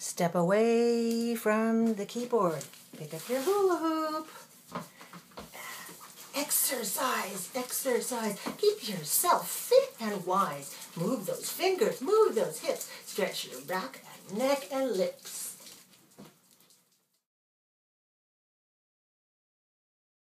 Step away from the keyboard. Pick up your hula hoop. Exercise, exercise. Keep yourself fit and wise. Move those fingers, move those hips. Stretch your back and neck and lips.